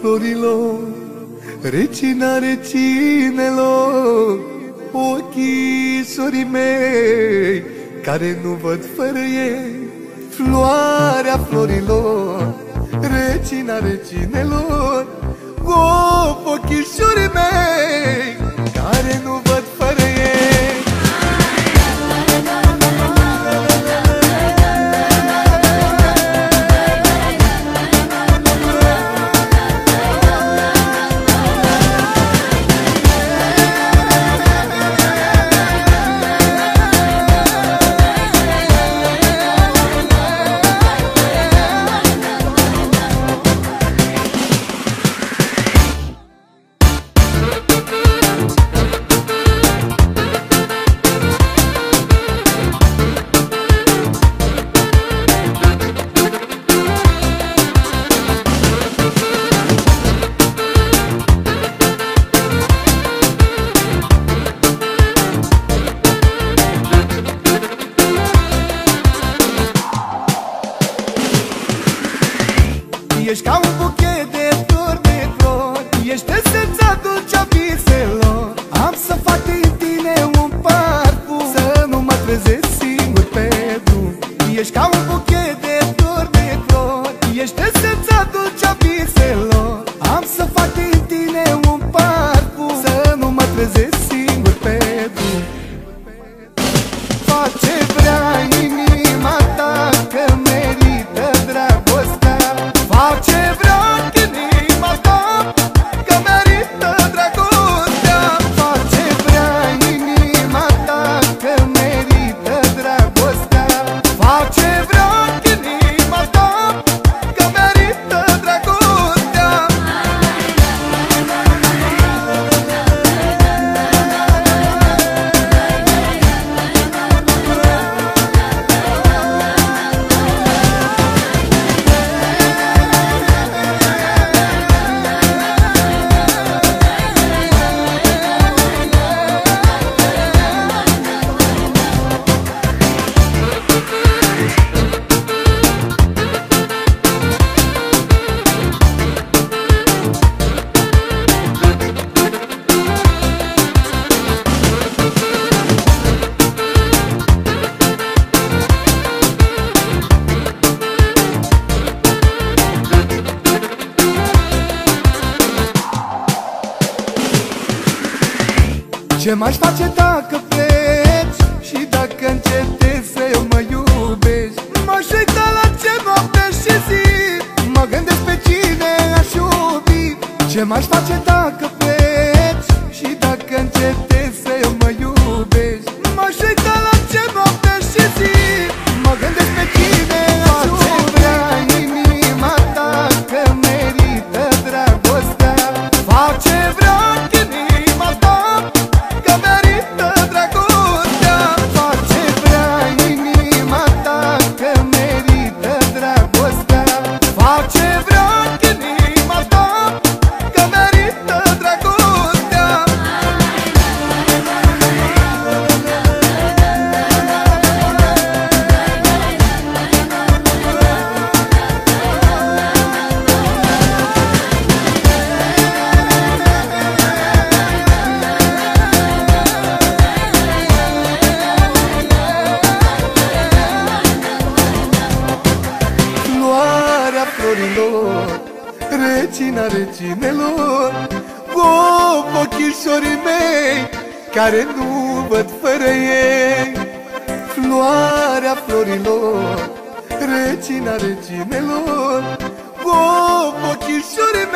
florilor Regina recinelor Ochișorii mei Care nu văd fără ei. Floarea florilor Regina recinelor Ochișorii mei Care nu buchet de flori de flori. Ești esența dulce a viselor. Am să fac Ce m-aș face dacă pleci? Și dacă încetezi să mă iubești M-aș uita la ce noapte și zi. Mă gândesc pe cine aș iubi. Ce m-aș face dacă florilor Regina reginelor Cu ochișorii mei Care nu văd fără ei. Floarea florilor Regina reginelor Cu ochișorii